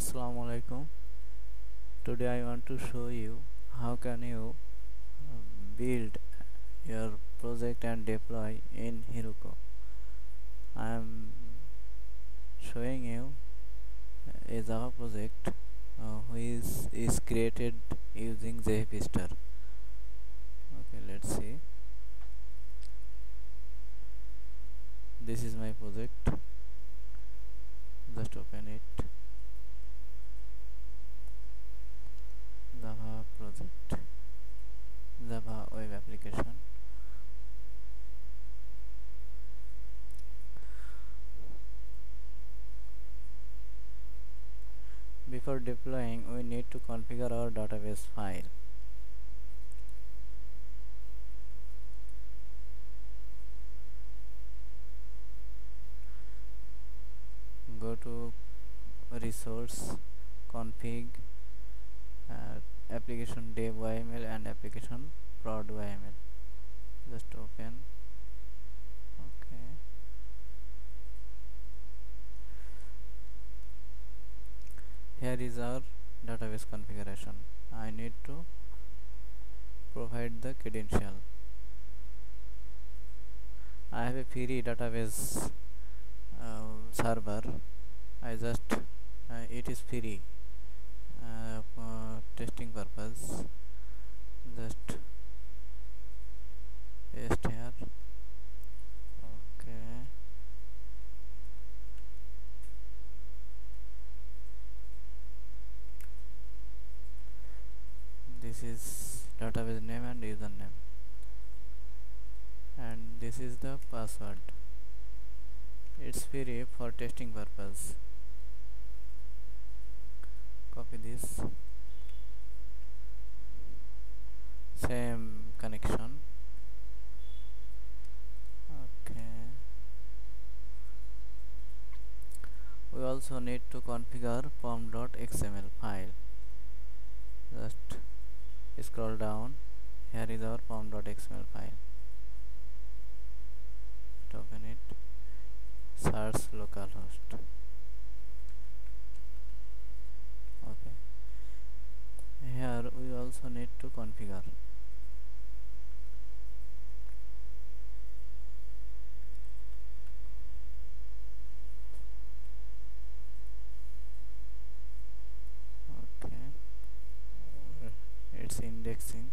assalamu alaikum today i want to show you how can you um, build your project and deploy in heroku. I am showing you a java project uh, which is created using JHipster okay let's see. This is my project. Just open it java project java web application. Before deploying we need to configure our database file. Go to resource config uh, application dev yml and application prod yml just open. Okay. Here is our database configuration. I need to provide the credential. I have a free database uh, server. I just uh, it is free uh, for testing purpose. Just paste here. Okay. This is database name and username. And this is the password. It's free for testing purpose copy this same connection. Okay. We also need to configure pom.xml file. Just scroll down. Here is our pom.xml file. Open it. Search localhost okay. Here we also need to configure okay it's indexing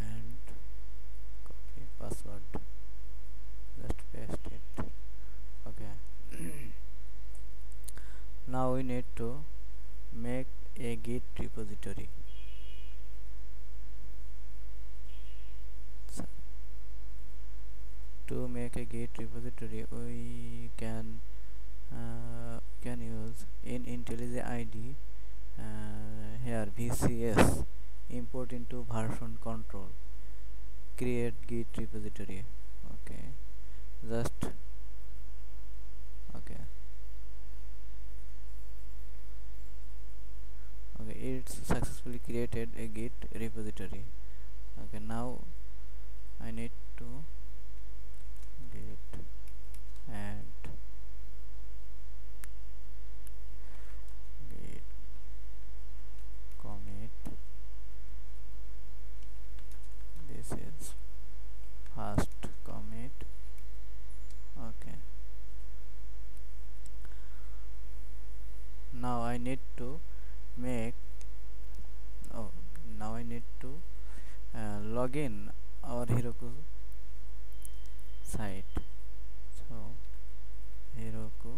and copy password just paste it okay now we need to make a git repository So, make a git repository we can uh, can use in IntelliJ ID uh, here VCS import into version control create git repository okay just okay. Okay it's successfully created a git repository. Okay now I need to git add git commit this is first commit. Okay. Now I need to make oh now I need to uh, log in our Heroku site so Heroku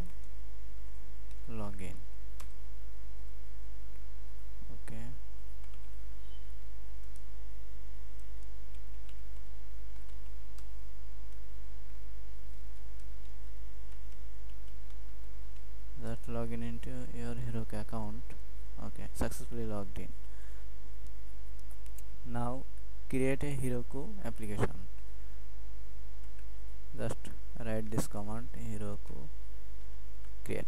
login okay that login into your Heroku account. Okay successfully logged in. Now create a Heroku application. Just write this command Heroku create.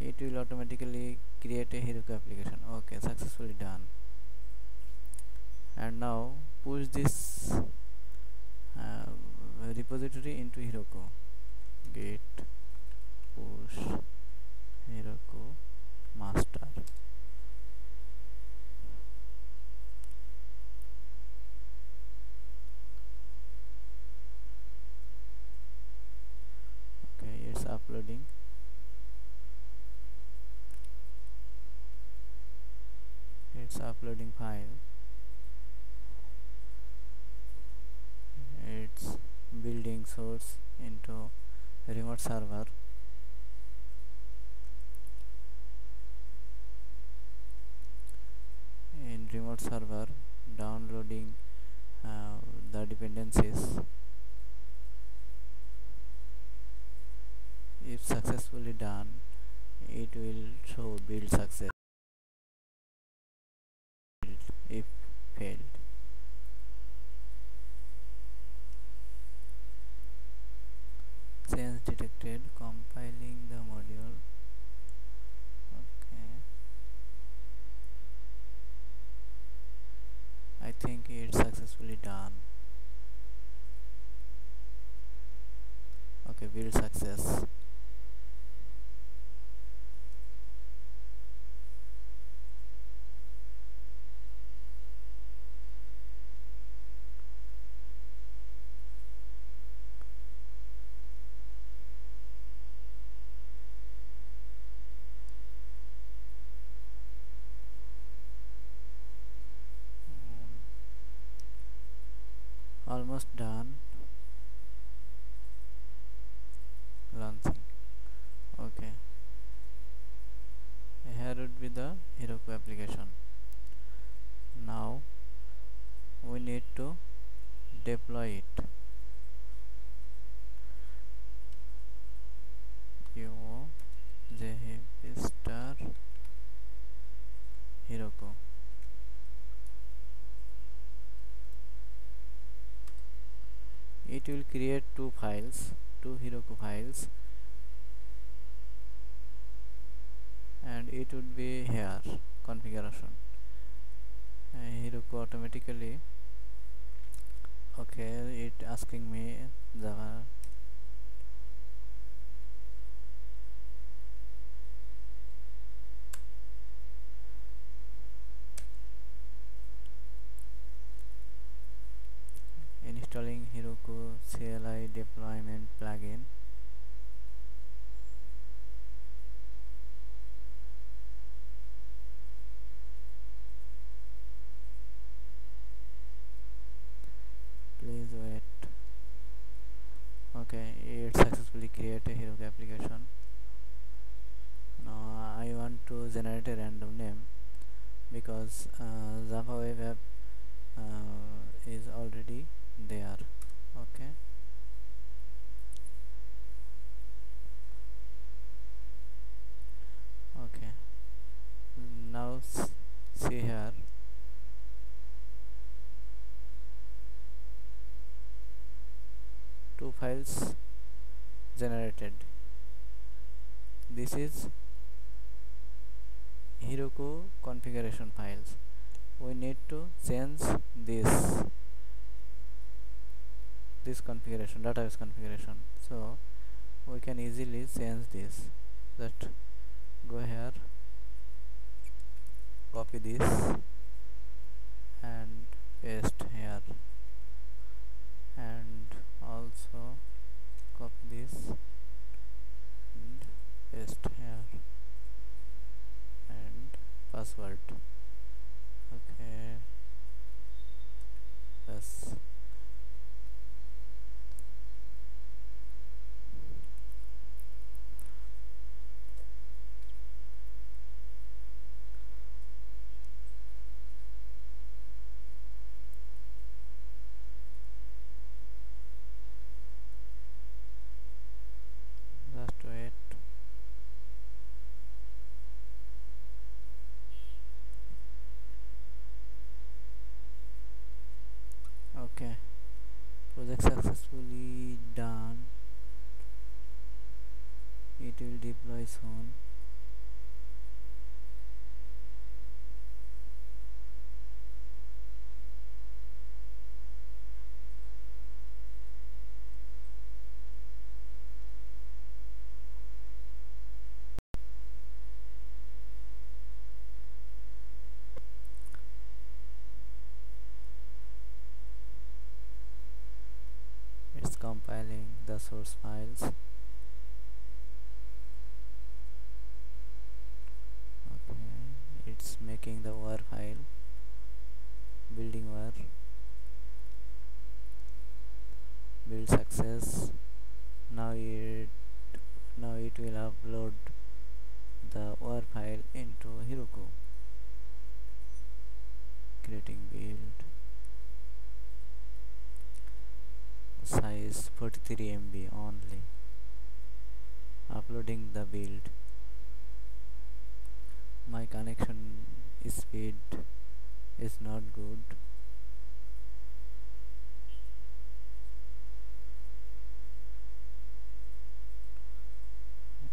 It will automatically create a Heroku application. Okay successfully done. And now push this uh, repository into Heroku git push Heroku master okay it's uploading. It's uploading file. It's building source into remote server in remote server downloading uh, the dependencies. If successfully done it will show build success if failed change detected compiling the module okay It's successfully done. Okay build success um, almost done launching okay here would be the Heroku application now we need to deploy it yo jhipster Heroku it will create two files two Heroku files and it would be here configuration. Uh, Heroku automatically okay it asking me Java Heroku CLI deployment plugin. Please wait. Okay it successfully created a Heroku application. Now I want to generate a random name because uh, Java Web App uh, is already there. Okay. Okay. Now see here. Two files generated. This is Heroku configuration files. We need to change this this configuration database configuration. So we can easily change this. Just go here copy this and paste here. And also copy this and paste here. And password. Okay. Yes just wait okay. Project successfully done. It will deploy soon source files. Okay it's making the war file building war. Build success. Now it now it will upload the war file into Heroku. Creating build size 43 MB only. Uploading the build. My connection speed is not good.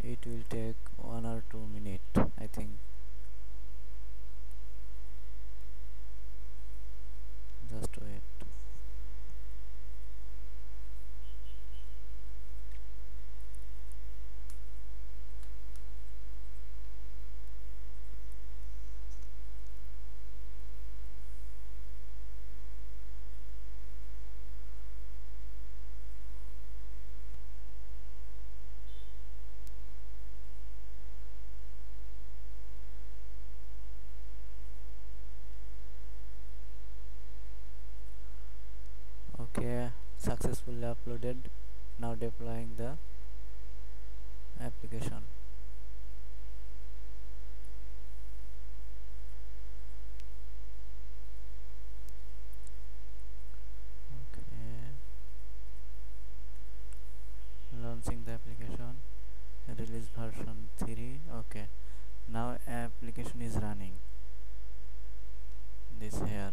It will take one or two minutes I think. Just wait okay uploaded. Now deploying the application. Okay. Launching the application. Release version 3 okay. Now application is running. This here.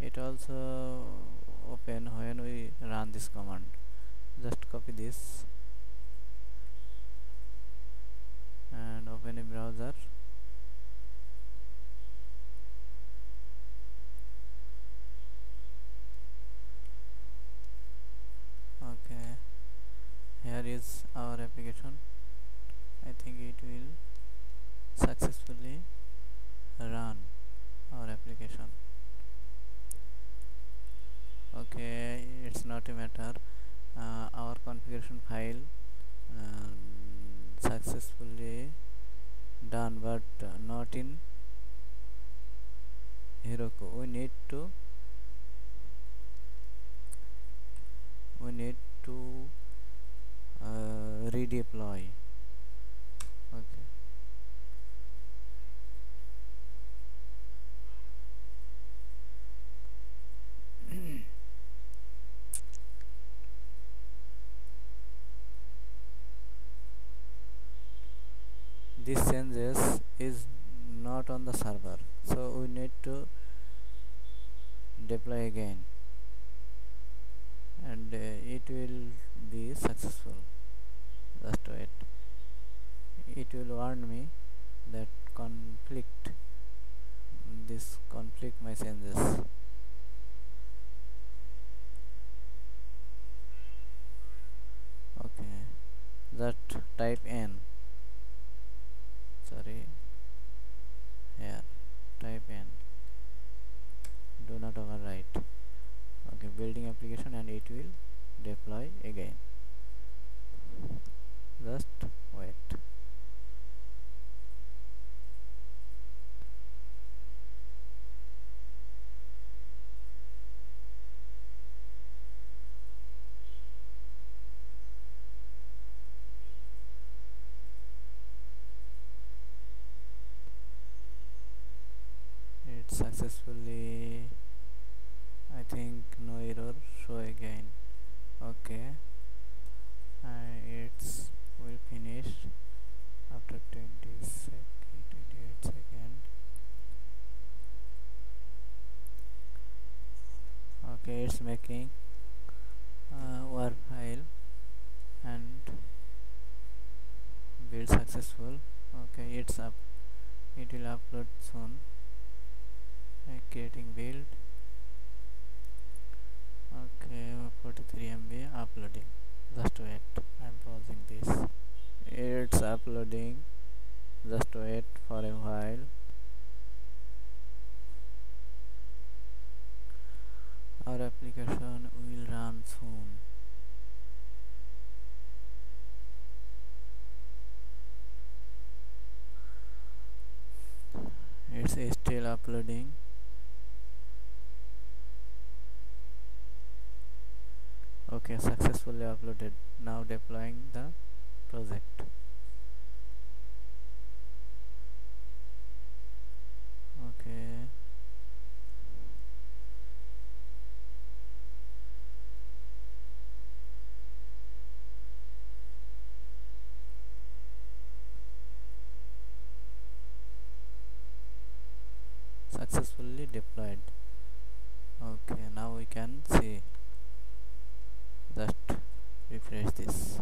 It also open when we run this command. Just copy this. And open a browser. Okay. Here is our application. I think it will successfully run our application okay it's not a matter. Uh, our configuration file um, successfully done but uh, not in Heroku. We need to we need to uh, redeploy okay this changes is not on the server. So we need to deploy again. And uh, it will be successful. Just wait. It will warn me that conflict this conflict messages okay. That type n sorry here type n do not overwrite okay building application and it will deploy again just wait it successfully I think no error show again. Okay. Uh, it's will finish after 20 sec 28 second okay it's making uh, file and build successful. Okay it's up. It will upload soon getting built. Okay 43 MB uploading. Just wait. I'm pausing this. It's uploading. Just wait for a while. Our application will run soon. It's still uploading. Okay successfully uploaded. Now deploying the project. Okay. Successfully deployed. Okay now we can see refresh this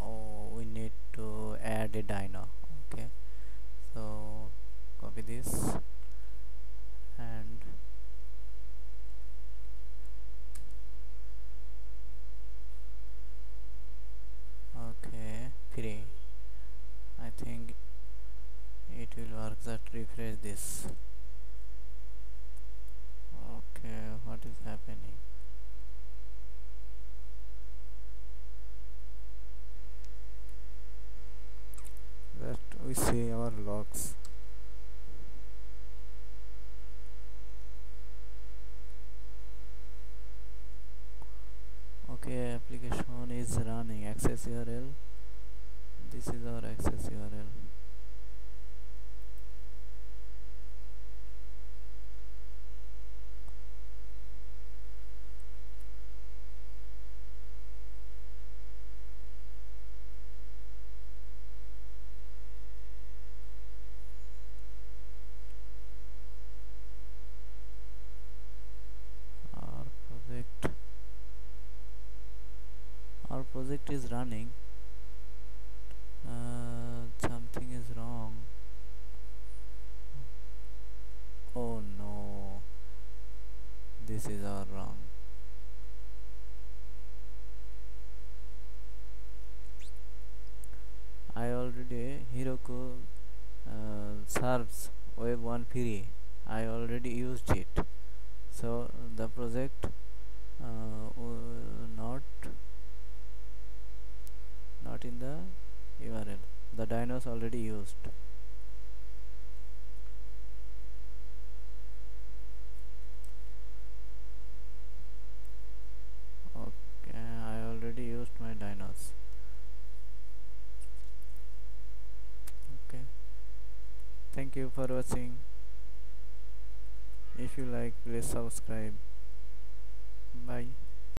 oh we need to add a dyno okay so copy this and okay free I think it will work just refresh this okay what is happening that we see our logs okay application is running access url this is our access url our project project is running. Uh, something is wrong. Oh no. This is our wrong. I already Heroku uh, serves web 1 free. I already used it. So the project uh, not not in the URL the dynos already used. Okay I already used my dynos okay. Thank you for watching. If you like please subscribe. Bye